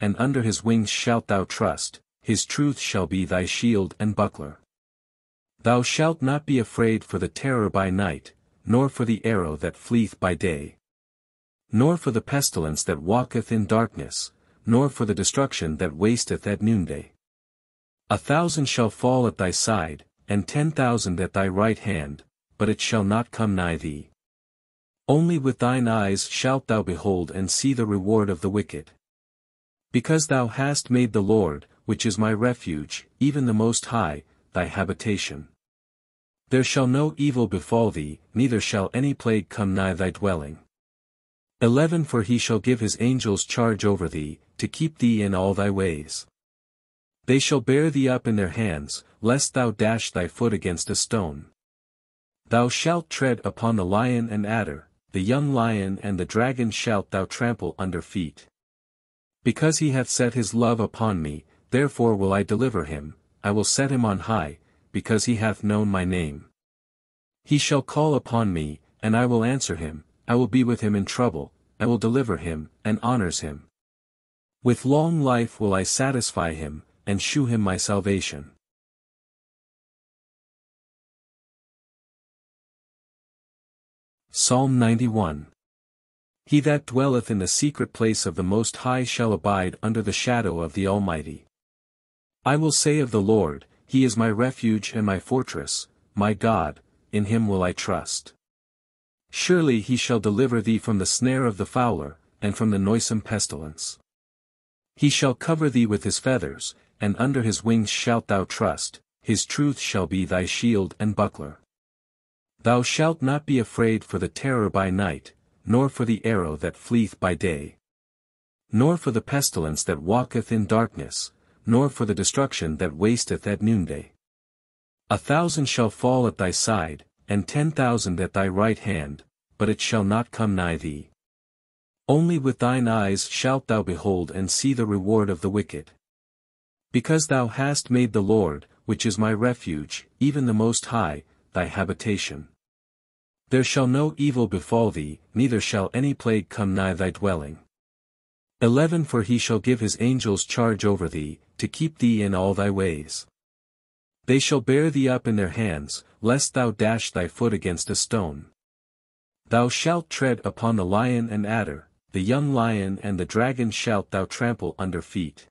and under his wings shalt thou trust, his truth shall be thy shield and buckler. Thou shalt not be afraid for the terror by night, nor for the arrow that fleeth by day. Nor for the pestilence that walketh in darkness, nor for the destruction that wasteth at noonday. A thousand shall fall at thy side, and ten thousand at thy right hand, but it shall not come nigh thee. Only with thine eyes shalt thou behold and see the reward of the wicked. Because thou hast made the Lord, which is my refuge, even the Most High, thy habitation. There shall no evil befall thee, neither shall any plague come nigh thy dwelling. 11 For he shall give his angels charge over thee, to keep thee in all thy ways. They shall bear thee up in their hands, lest thou dash thy foot against a stone. Thou shalt tread upon the lion and adder, the young lion and the dragon shalt thou trample under feet. Because he hath set his love upon me, therefore will I deliver him, I will set him on high, because he hath known my name. He shall call upon me, and I will answer him, I will be with him in trouble, I will deliver him, and honors him. With long life will I satisfy him, and shew him my salvation. Psalm 91 He that dwelleth in the secret place of the Most High shall abide under the shadow of the Almighty. I will say of the Lord, He is my refuge and my fortress, my God, in him will I trust. Surely he shall deliver thee from the snare of the fowler, and from the noisome pestilence. He shall cover thee with his feathers, and under his wings shalt thou trust, his truth shall be thy shield and buckler. Thou shalt not be afraid for the terror by night, nor for the arrow that fleeth by day. Nor for the pestilence that walketh in darkness, nor for the destruction that wasteth at noonday. A thousand shall fall at thy side, and ten thousand at thy right hand, but it shall not come nigh thee. Only with thine eyes shalt thou behold and see the reward of the wicked. Because thou hast made the Lord, which is my refuge, even the Most High, thy habitation. There shall no evil befall thee, neither shall any plague come nigh thy dwelling. 11 For he shall give his angels charge over thee, to keep thee in all thy ways. They shall bear thee up in their hands, lest thou dash thy foot against a stone. Thou shalt tread upon the lion and adder, the young lion and the dragon shalt thou trample under feet.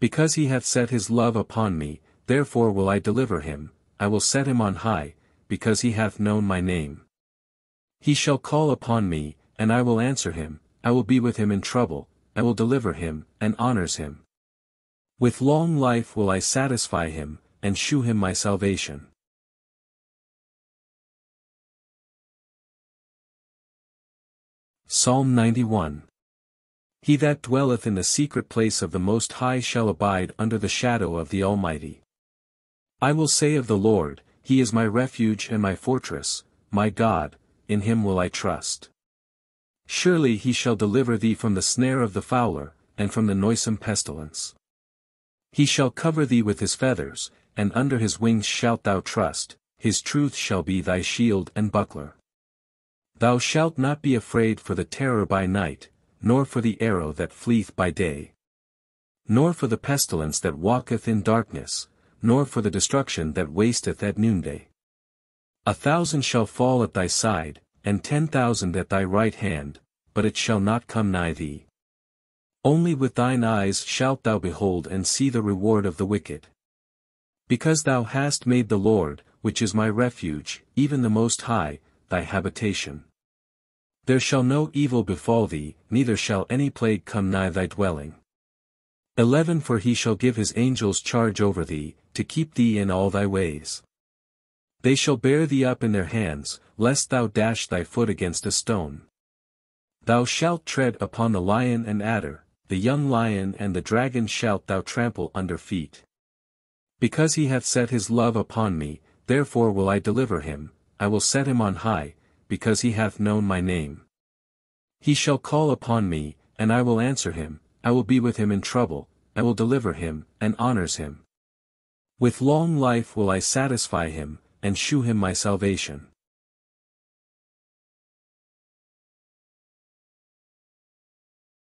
Because he hath set his love upon me, therefore will I deliver him, I will set him on high, because he hath known my name. He shall call upon me, and I will answer him, I will be with him in trouble, I will deliver him, and honors him. With long life will I satisfy him, and shew him my salvation. Psalm 91 He that dwelleth in the secret place of the Most High shall abide under the shadow of the Almighty. I will say of the Lord, He is my refuge and my fortress, my God, in him will I trust. Surely he shall deliver thee from the snare of the fowler, and from the noisome pestilence. He shall cover thee with his feathers, and under his wings shalt thou trust, his truth shall be thy shield and buckler. Thou shalt not be afraid for the terror by night, nor for the arrow that fleeth by day. Nor for the pestilence that walketh in darkness, nor for the destruction that wasteth at noonday. A thousand shall fall at thy side, and ten thousand at thy right hand, but it shall not come nigh thee. Only with thine eyes shalt thou behold and see the reward of the wicked. Because thou hast made the Lord, which is my refuge, even the Most High, thy habitation. There shall no evil befall thee, neither shall any plague come nigh thy dwelling. 11 For he shall give his angels charge over thee, to keep thee in all thy ways. They shall bear thee up in their hands, lest thou dash thy foot against a stone. Thou shalt tread upon the lion and adder, the young lion and the dragon shalt thou trample under feet. Because he hath set his love upon me, therefore will I deliver him, I will set him on high, because he hath known my name. He shall call upon me, and I will answer him, I will be with him in trouble, I will deliver him, and honors him. With long life will I satisfy him, and shew him my salvation.